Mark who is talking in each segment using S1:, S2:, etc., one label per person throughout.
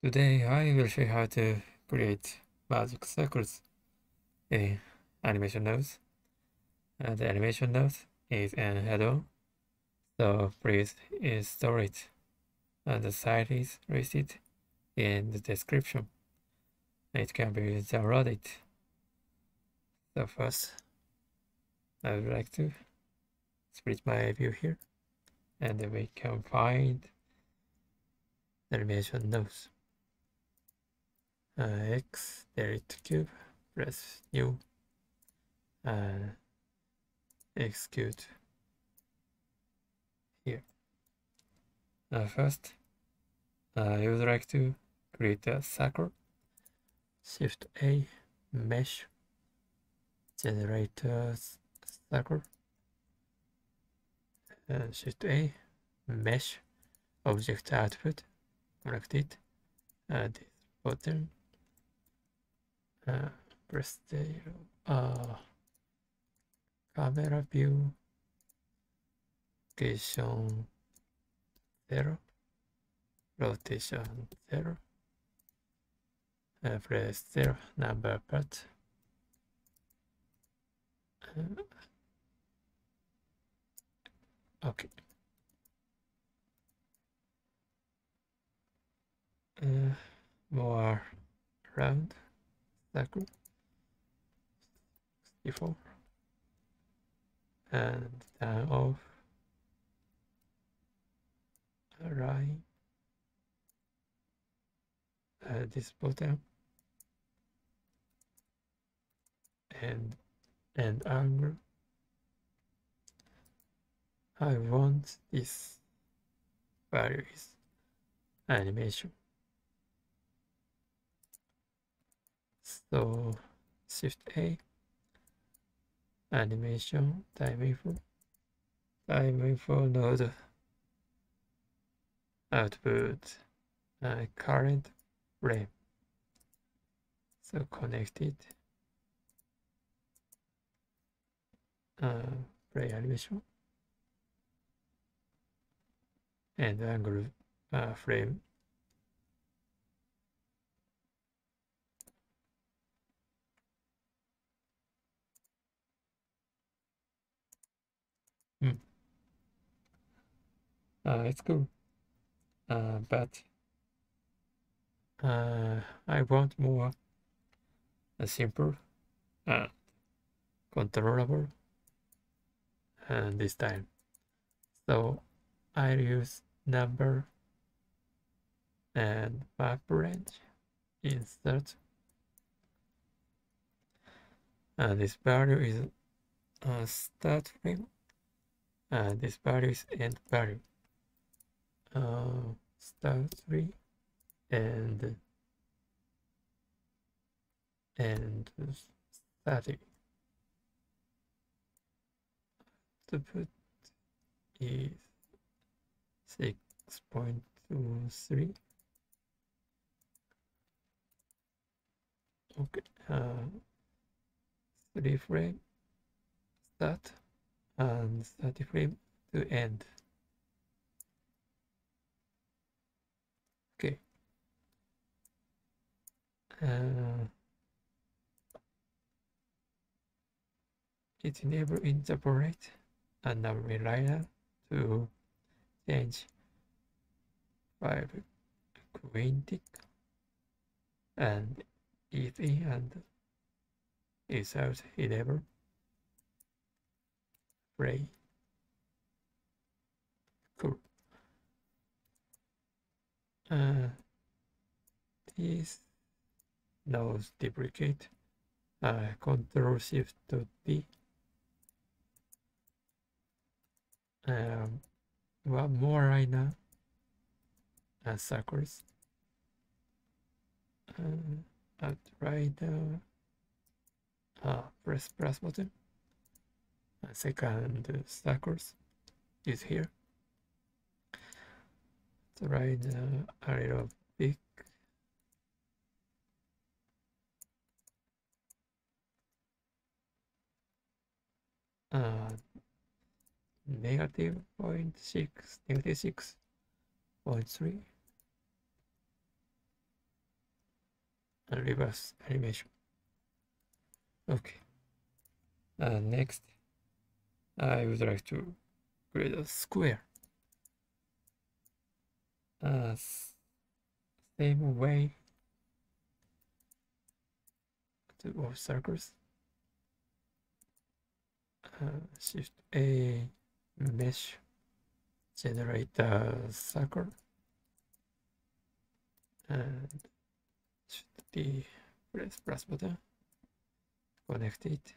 S1: Today I will show you how to create magic circles in animation nodes. Uh, the animation node is an add-on, so please install it. And the site is listed in the description. It can be downloaded. So first, I would like to split my view here, and we can find animation nodes uh, x delete cube press new and execute here. Uh, first, uh, you would like to create a circle. Shift A, mesh, generate a circle. And Shift A, mesh, object output, select it, add button, uh, press zero, uh, camera view, location zero, rotation zero, uh, press zero, number part, uh, okay. Uh, more round circle 64 and down off. Right. Uh, this button and and angle I want this. Is animation So Shift A, animation, time info, time info node, output, uh, current frame. So connected, uh, play animation, and angle uh, frame Uh, it's cool. Uh, but uh, I want more. Uh, simple and controllable. And this time. So I'll use number and map range. Insert. And this value is a start frame and uh, this value is end value uh, start 3 and and 30 output is 6.23 okay uh, 3 frame start and 30 frame to end. Okay. Uh, it enable interpolate and now relier to change five quintic and ET and insert enable Ray. Cool. Uh, these nodes duplicate. Uh, Control Shift D. Um, one more right now. Uh, circles. Uh, at right now. Uh, press button second circles is here. To write uh, a little big uh, negative point six, negative six point three. and reverse animation. Okay. Uh, next, I would like to create a square. Uh, same way to all circles. Uh, shift A mesh generate a circle and should be press plus button. Connect it.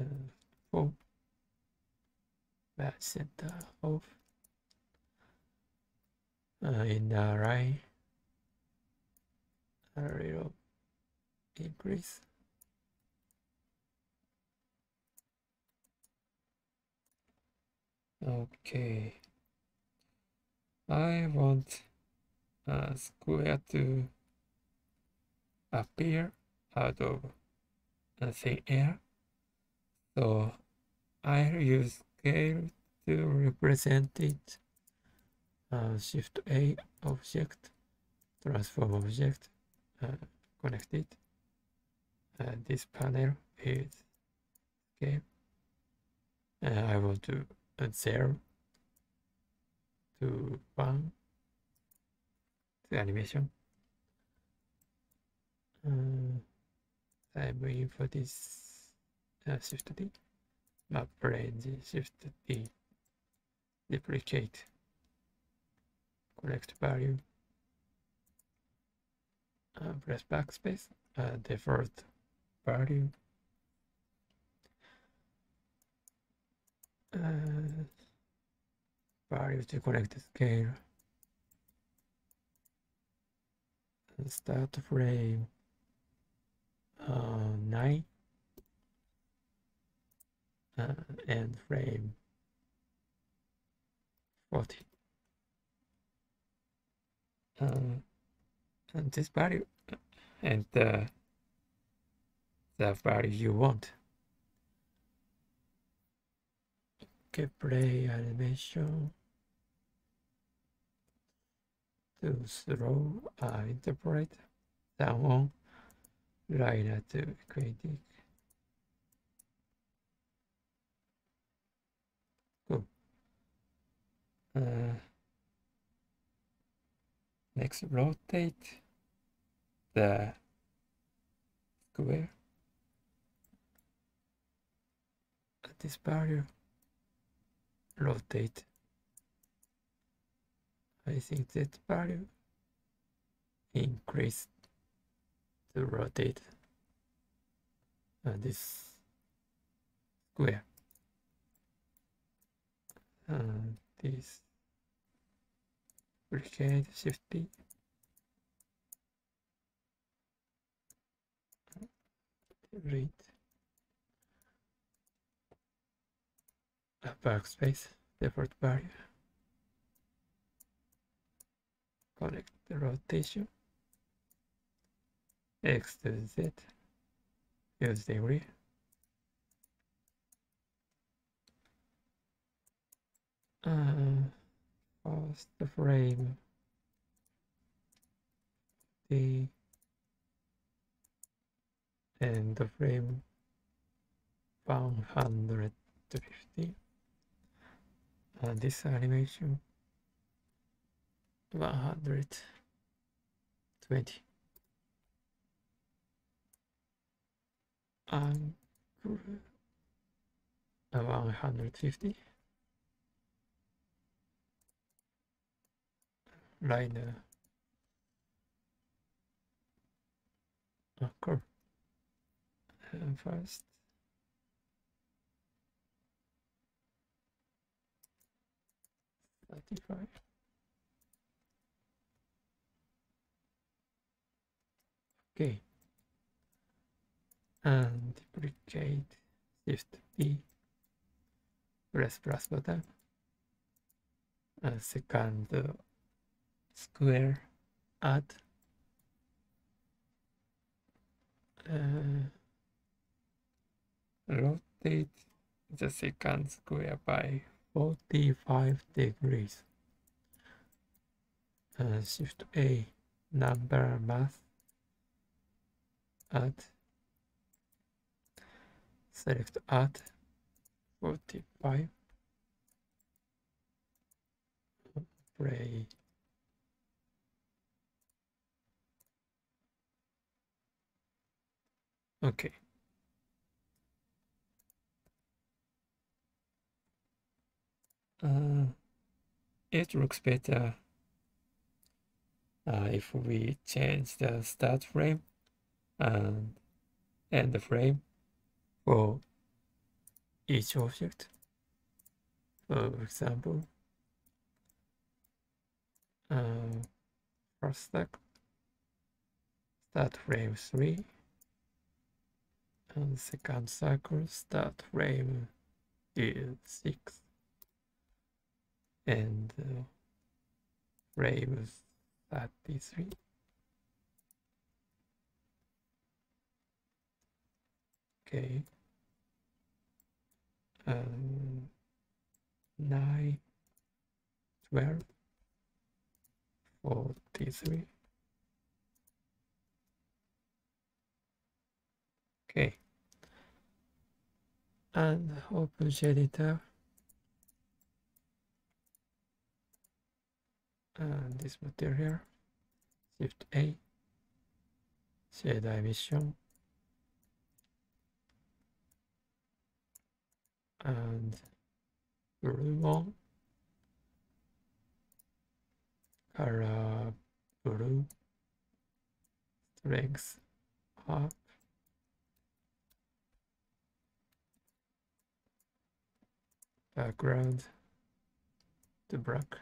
S1: Uh, for match center of uh, in the right. A little increase okay. I want a square to appear out of thin air. So I'll use scale to represent it. Uh, shift A object transform object uh, connect it. And this panel is scale. And I want to add 0 to 1 to animation. Uh, I'm waiting for this uh, shift D map range shift D duplicate collect value uh, press backspace uh, default value uh, value to connect the scale. And start frame uh, 9 uh, and frame 40 uh, and this value and the value you want play animation to slow uh, interpret that one right to creating cool. Uh, next rotate the square. At this value rotate I think that value increase to rotate uh, this square. And this duplicate shift D read backspace default value connect the rotation. X to z use degree uh, first frame. The and the frame 150 and this animation? 120 and 150 liner curve and first thirty-five okay. And duplicate shift D press plus button and second square add uh, rotate the second square by 45 degrees. Uh, shift A number math add select add 45 play. Okay uh, it looks better uh, if we change the start frame and end frame for each object. For example, uh, first stack, start frame 3, and second circle, start frame is 6, and uh, frame 33. Okay. Um, 9, 12, 43. Okay. And open editor. And this material, Shift A, shade emission, and blue one color blue strength up. Background to black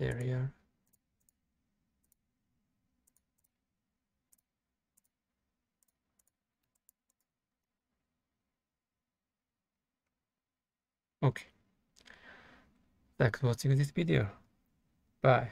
S1: area Okay. Thanks for watching this video. Bye.